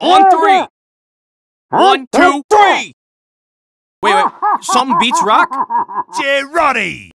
On three. One, two, three. Wait, wait. Something beats rock? Jerry!